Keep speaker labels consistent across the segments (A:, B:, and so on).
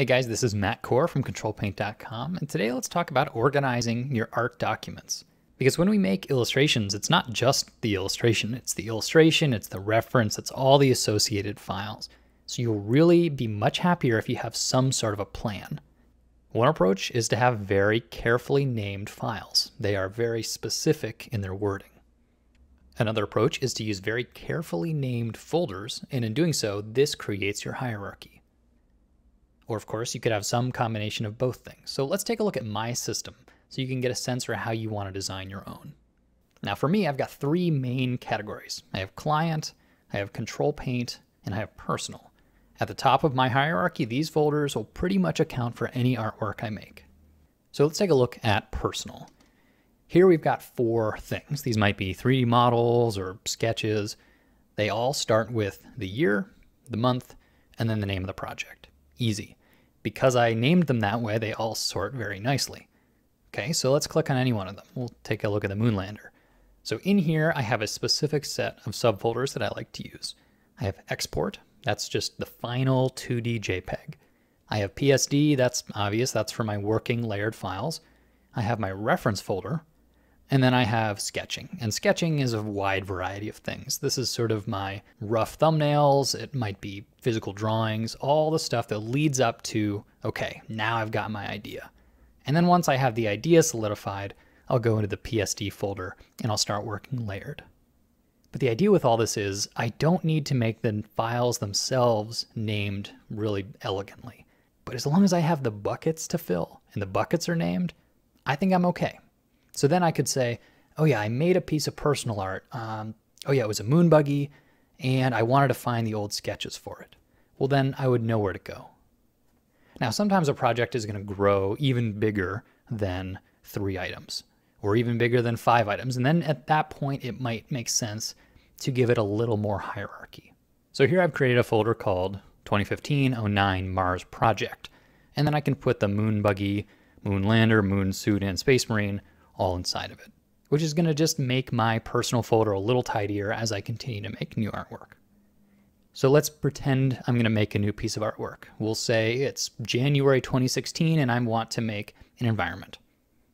A: Hey guys, this is Matt Kohr from CtrlPaint.com, and today let's talk about organizing your art documents. Because when we make illustrations, it's not just the illustration, it's the illustration, it's the reference, it's all the associated files. So you'll really be much happier if you have some sort of a plan. One approach is to have very carefully named files. They are very specific in their wording. Another approach is to use very carefully named folders, and in doing so, this creates your hierarchy. Or of course, you could have some combination of both things. So let's take a look at my system so you can get a sense for how you want to design your own. Now for me, I've got three main categories. I have client, I have control paint, and I have personal. At the top of my hierarchy, these folders will pretty much account for any artwork I make. So let's take a look at personal. Here we've got four things. These might be 3D models or sketches. They all start with the year, the month, and then the name of the project. Easy. Because I named them that way, they all sort very nicely. Okay, so let's click on any one of them. We'll take a look at the Moonlander. So in here, I have a specific set of subfolders that I like to use. I have export, that's just the final 2D JPEG. I have PSD, that's obvious, that's for my working layered files. I have my reference folder, and then I have sketching. And sketching is a wide variety of things. This is sort of my rough thumbnails. It might be physical drawings, all the stuff that leads up to, okay, now I've got my idea. And then once I have the idea solidified, I'll go into the PSD folder and I'll start working layered. But the idea with all this is I don't need to make the files themselves named really elegantly. But as long as I have the buckets to fill and the buckets are named, I think I'm okay. So then I could say, oh yeah, I made a piece of personal art. Um, oh yeah, it was a moon buggy, and I wanted to find the old sketches for it. Well, then I would know where to go. Now, sometimes a project is going to grow even bigger than three items, or even bigger than five items. And then at that point, it might make sense to give it a little more hierarchy. So here I've created a folder called 2015-09 Mars Project. And then I can put the moon buggy, moon lander, moon suit, and space marine all inside of it, which is going to just make my personal folder a little tidier as I continue to make new artwork. So let's pretend I'm going to make a new piece of artwork. We'll say it's January 2016 and I want to make an environment.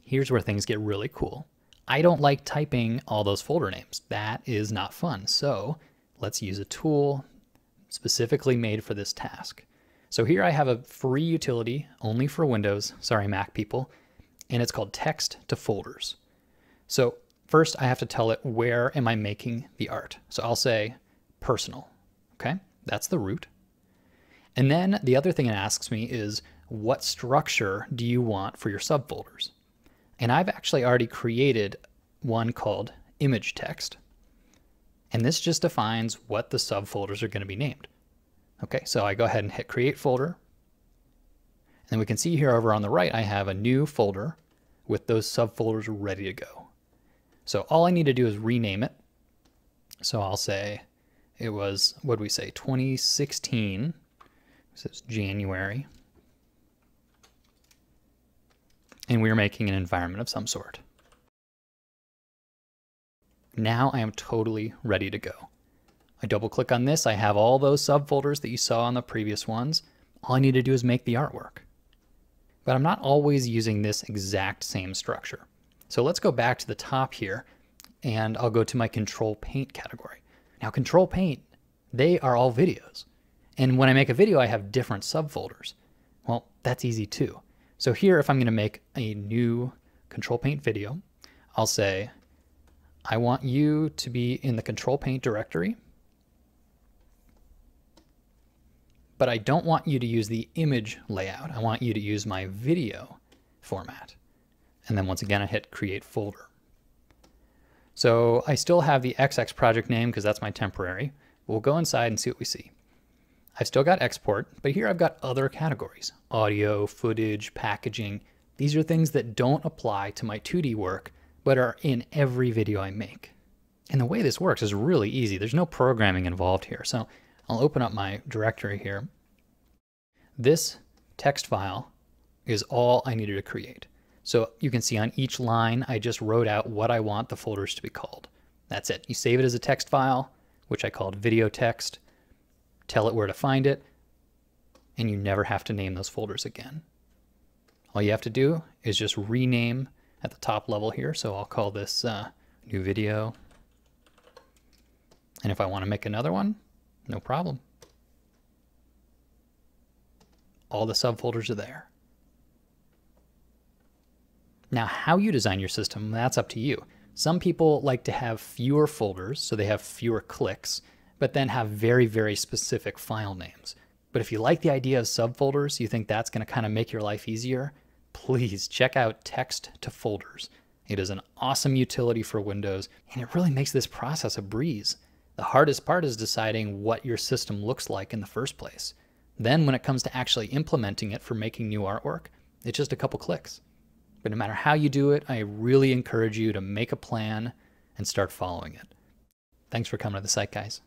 A: Here's where things get really cool. I don't like typing all those folder names. That is not fun. So let's use a tool specifically made for this task. So here I have a free utility only for Windows. Sorry, Mac people and it's called text to folders. So first I have to tell it where am I making the art. So I'll say personal, okay? That's the root. And then the other thing it asks me is what structure do you want for your subfolders? And I've actually already created one called image text. And this just defines what the subfolders are going to be named. Okay, so I go ahead and hit create folder. And we can see here over on the right, I have a new folder with those subfolders ready to go. So all I need to do is rename it. So I'll say it was, what do we say, 2016. This is January. And we are making an environment of some sort. Now I am totally ready to go. I double click on this. I have all those subfolders that you saw on the previous ones. All I need to do is make the artwork but I'm not always using this exact same structure. So let's go back to the top here and I'll go to my control paint category. Now control paint, they are all videos. And when I make a video, I have different subfolders. Well, that's easy too. So here, if I'm gonna make a new control paint video, I'll say, I want you to be in the control paint directory but I don't want you to use the image layout. I want you to use my video format. And then once again, I hit create folder. So I still have the XX project name because that's my temporary. We'll go inside and see what we see. I've still got export, but here I've got other categories, audio, footage, packaging. These are things that don't apply to my 2D work, but are in every video I make. And the way this works is really easy. There's no programming involved here. So I'll open up my directory here. This text file is all I needed to create. So you can see on each line, I just wrote out what I want the folders to be called. That's it. You save it as a text file, which I called video text, tell it where to find it, and you never have to name those folders again. All you have to do is just rename at the top level here. So I'll call this uh, new video. And if I want to make another one, no problem. All the subfolders are there. Now, how you design your system, that's up to you. Some people like to have fewer folders, so they have fewer clicks, but then have very, very specific file names. But if you like the idea of subfolders, you think that's going to kind of make your life easier, please check out Text to Folders. It is an awesome utility for Windows, and it really makes this process a breeze. The hardest part is deciding what your system looks like in the first place. Then when it comes to actually implementing it for making new artwork, it's just a couple clicks. But no matter how you do it, I really encourage you to make a plan and start following it. Thanks for coming to the site, guys.